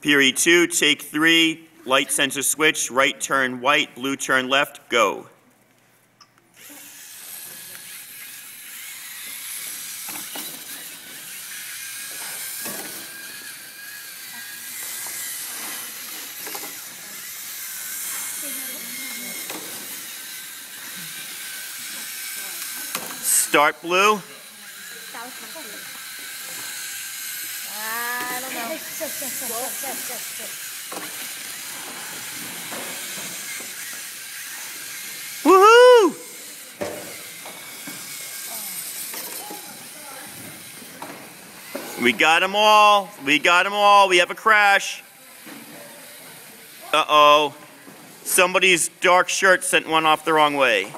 Period two, take three, light sensor switch, right turn white, blue turn left, go. Start blue. Woohoo! We got them all. We got them all. We have a crash. Uh oh. Somebody's dark shirt sent one off the wrong way.